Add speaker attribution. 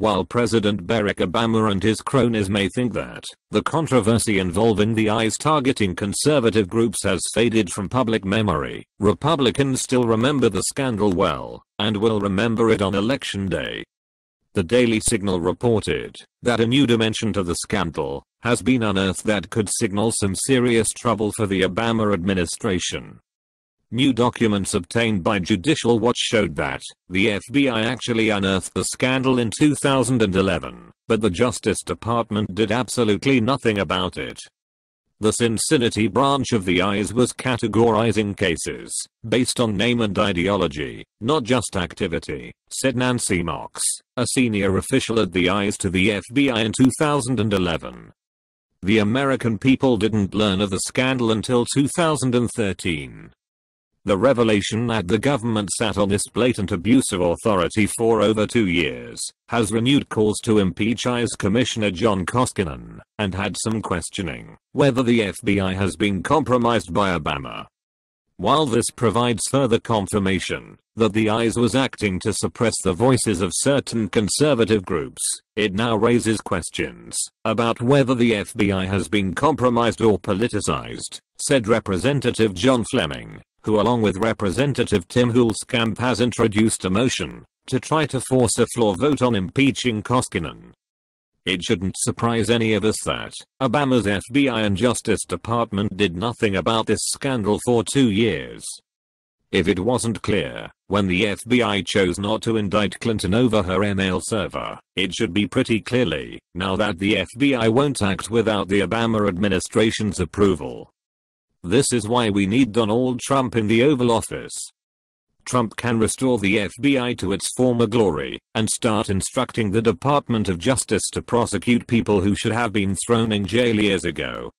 Speaker 1: While President Barack Obama and his cronies may think that the controversy involving the IRS targeting conservative groups has faded from public memory, Republicans still remember the scandal well and will remember it on election day. The Daily Signal reported that a new dimension to the scandal has been unearthed that could signal some serious trouble for the Obama administration. New documents obtained by Judicial Watch showed that the FBI actually unearthed the scandal in 2011, but the Justice Department did absolutely nothing about it. The Cincinnati branch of the IRS was categorizing cases based on name and ideology, not just activity, said Nancy Marks, a senior official at the IRS to the FBI in 2011. The American people didn't learn of the scandal until 2013. The revelation that the government sat on this blatant abuse of authority for over two years has renewed calls to impeach IRS Commissioner John Koskinen and had some questioning whether the FBI has been compromised by Obama. While this provides further confirmation that the IRS was acting to suppress the voices of certain conservative groups, it now raises questions about whether the FBI has been compromised or politicized, said Representative John Fleming, who along with Representative Tim Huelskamp has introduced a motion to try to force a floor vote on impeaching Koskinen. It shouldn't surprise any of us that Obama's FBI and Justice Department did nothing about this scandal for two years. If it wasn't clear, when the FBI chose not to indict Clinton over her email server, it should be pretty clearly, now that the FBI won't act without the Obama administration's approval. This is why we need Donald Trump in the Oval Office. Trump can restore the FBI to its former glory and start instructing the Department of Justice to prosecute people who should have been thrown in jail years ago.